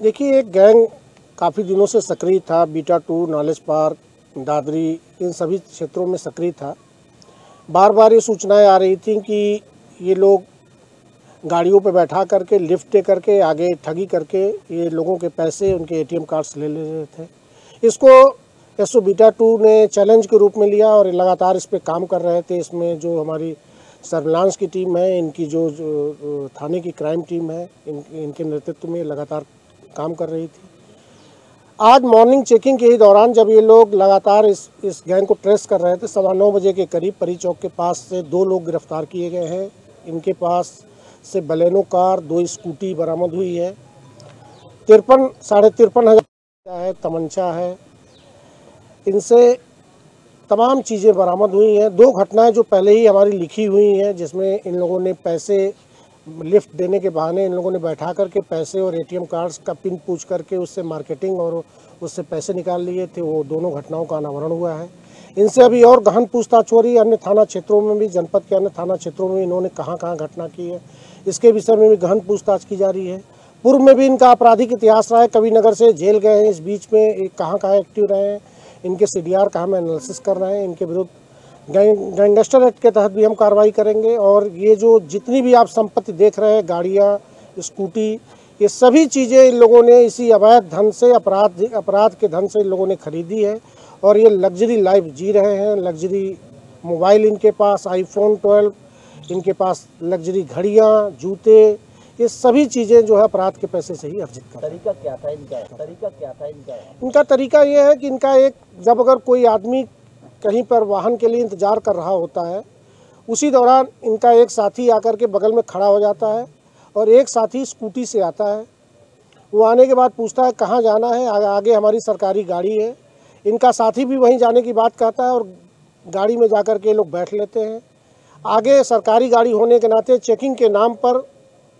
देखिए एक गैंग काफ़ी दिनों से सक्रिय था। Beta two knowledge park Dadri इन सभी क्षेत्रों में सक्रिय था। बार बार ये सूचनाएँ आ रही थी कि ये लोग गाड़ियों पर बैठा करके लिफ्ट दे करके आगे ठगी करके ये लोगों के पैसे उनके एटीएम कार्ड्स ले ले रहे थे। इसको एसओ बीटा टू ने चैलेंज के रूप में लिया और लगातार इस पर काम कर रहे थे। इसमें जो हमारी सर्विलांस की टीम है इनकी जो, जो थाने की क्राइम टीम है इन, इनके नेतृत्व में लगातार काम कर रही थी। आज मॉर्निंग चेकिंग के ही दौरान जब ये लोग लगातार इस इस गैंग को ट्रेस कर रहे थे, सवा नौ बजे के करीब परी चौक के पास से दो लोग गिरफ़्तार किए गए हैं। इनके पास से बलेनो कार, दो स्कूटी बरामद हुई है। तिरपन, साढ़े तिरपन हज़ार है, तमंचा है। इनसे तमाम चीज़ें बरामद हुई हैं। दो घटनाएँ जो पहले ही हमारी लिखी हुई हैं, जिसमें इन लोगों ने पैसे लिफ्ट देने के बहाने इन लोगों ने बैठा करके पैसे और एटीएम कार्ड्स का पिन पूछ करके उससे मार्केटिंग और उससे पैसे निकाल लिए थे। वो दोनों घटनाओं का अनावरण हुआ है। इनसे अभी और गहन पूछताछ हो रही है। अन्य थाना क्षेत्रों में भी, जनपद के अन्य थाना क्षेत्रों में इन्होंने कहाँ कहाँ घटना की है। इसके विषय में भी गहन पूछताछ की जा रही है। पूर्व में भी इनका आपराधिक इतिहास रहा है। कवि नगर से जेल गए हैं। इस बीच में कहाँ कहाँ एक्टिव रहे हैं। इनके सी डी आर का हम एनालिसिस कर रहे हैं। इनके विरुद्ध गैंगस्टर एक्ट के तहत भी हम कार्रवाई करेंगे और ये जो जितनी भी आप संपत्ति देख रहे हैं गाड़ियाँ स्कूटी ये सभी चीज़ें इन लोगों ने इसी अवैध धन से अपराध अपराध के धन से इन लोगों ने खरीदी है और ये लग्जरी लाइफ जी रहे हैं। लग्जरी मोबाइल इनके पास आईफोन 12 इनके पास लग्जरी घड़ियाँ जूते ये सभी चीज़ें जो है अपराध के पैसे से ही अर्जित कर तरीका क्या था इनका? तरीका क्या था इनका? इनका तरीका ये है कि इनका एक जब अगर कोई आदमी कहीं पर वाहन के लिए इंतज़ार कर रहा होता है। उसी दौरान इनका एक साथी आकर के बगल में खड़ा हो जाता है और एक साथी स्कूटी से आता है। वो आने के बाद पूछता है, कहाँ जाना है? आगे हमारी सरकारी गाड़ी है। इनका साथी भी वहीं जाने की बात कहता है और गाड़ी में जाकर के लोग बैठ लेते हैं। आगे सरकारी गाड़ी होने के नाते चेकिंग के नाम पर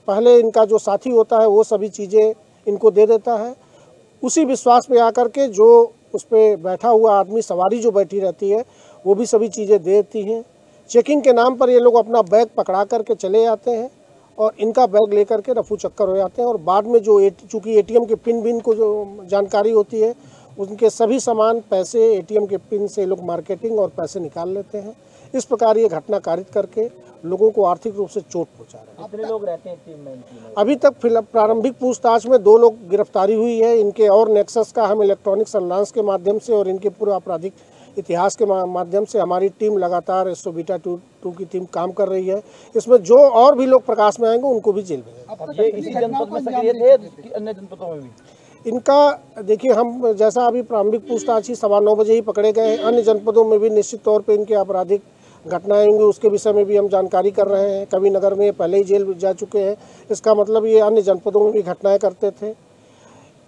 पहले इनका जो साथी होता है, वो सभी चीज़ें इनको दे देता है। उसी विश्वास में आकर के जो उस पर बैठा हुआ आदमी, सवारी जो बैठी रहती है, वो भी सभी चीज़ें दे देती हैं। चेकिंग के नाम पर ये लोग अपना बैग पकड़ा करके चले जाते हैं और इनका बैग लेकर के रफू चक्कर हो जाते हैं और बाद में जो ए, चूँकि एटीएम के पिन बिन को जो जानकारी होती है, उनके सभी सामान, पैसे एटीएम के पिन से लोग मार्केटिंग और पैसे निकाल लेते हैं। इस प्रकार ये घटना कारित करके लोगों को आर्थिक रूप से चोट पहुँचा रहे हैं। कितने लोग रहते हैं टीम में अभी तक फ़िलहाल प्रारंभिक पूछताछ में दो लोग गिरफ्तारी हुई है। इनके और नेक्सस का हम इलेक्ट्रॉनिक सर्विलांस के माध्यम से और इनके पूरे आपराधिक इतिहास के माध्यम से हमारी टीम लगातार एसओ बीटा टू टू की टीम काम कर रही है। इसमें जो और भी लोग प्रकाश में आएँगे उनको भी जेल भेजेंगे। ये इसी जनपद में सक्रिय थे कि अन्य जनपदों में भी? इनका देखिए हम जैसा अभी प्रारंभिक पूछताछ ही सवा नौ बजे ही पकड़े गए अन्य जनपदों में भी निश्चित तौर पे इनके आपराधिक घटनाएँ होंगी, उसके विषय में भी हम जानकारी कर रहे हैं। कभी नगर में पहले ही जेल जा चुके हैं। इसका मतलब ये अन्य जनपदों में भी घटनाएँ करते थे।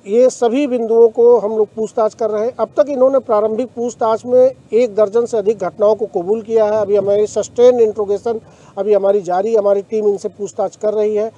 ये सभी बिंदुओं को हम लोग पूछताछ कर रहे हैं। अब तक इन्होंने प्रारंभिक पूछताछ में एक दर्जन से अधिक घटनाओं को कबूल किया है। अभी हमारी सस्टेन इंट्रोगेशन अभी हमारी जारी, हमारी टीम इनसे पूछताछ कर रही है।